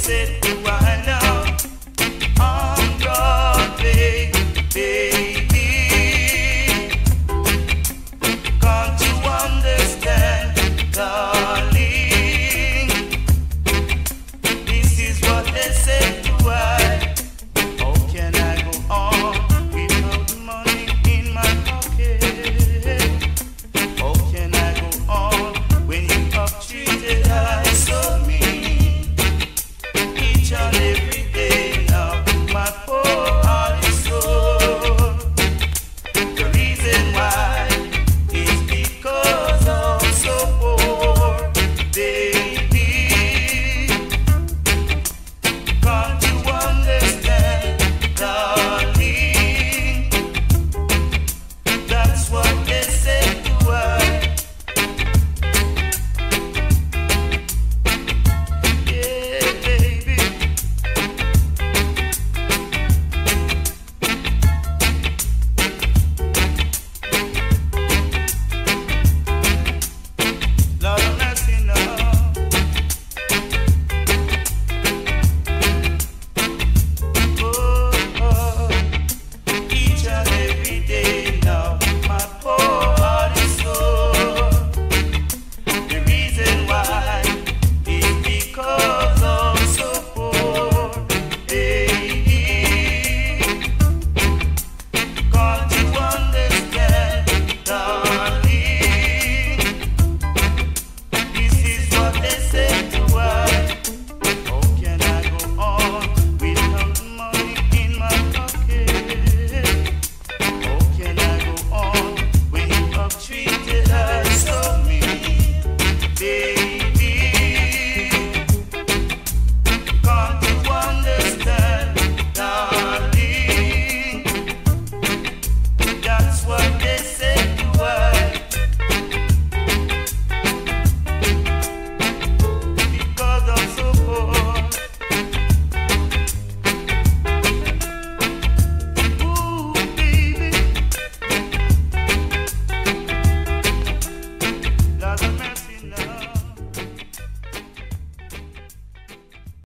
said,